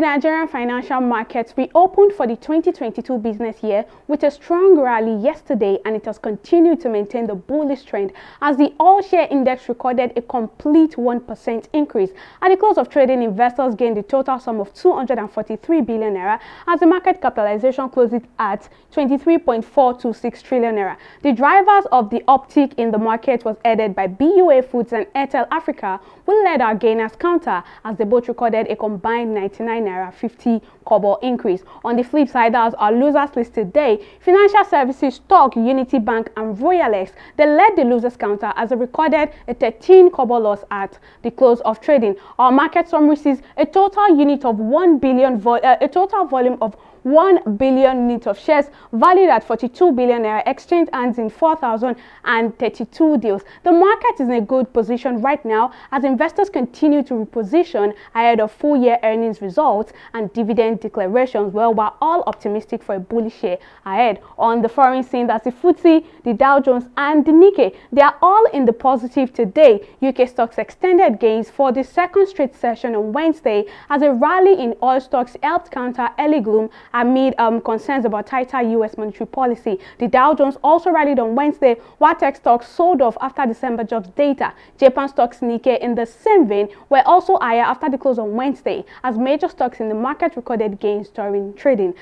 Nigerian financial markets reopened for the 2022 business year with a strong rally yesterday and it has continued to maintain the bullish trend as the all-share index recorded a complete 1% increase. At the close of trading, investors gained a total sum of 243 billion naira as the market capitalization closed at 23.426 trillion naira. The drivers of the uptick in the market was aided by BUA Foods and Airtel Africa, who led our gainers counter as they both recorded a combined 99 naira 50 kobo increase. On the flip side, as our losers listed today, financial services stock Unity Bank and Royalex, they led the losers counter as they recorded a 13 kobo loss at the close of trading. Our market summary sees a total unit of 1 billion, uh, a total volume of 1 billion units of shares valued at 42 billion naira exchange hands in 4,032 deals. The market is in a good position right now as investors continue to reposition ahead of full year earnings results and dividend declarations. Well, we're all optimistic for a bullish year ahead. On the foreign scene, that's the FTSE, the Dow Jones and the Nikkei. They are all in the positive today. UK stocks extended gains for the second straight session on Wednesday as a rally in oil stocks helped counter early gloom amid um, concerns about tighter U.S. monetary policy. The Dow Jones also rallied on Wednesday, while tech stocks sold off after December jobs data. Japan stocks Nikkei in the same vein were also higher after the close on Wednesday, as major stocks in the market recorded gains during trading.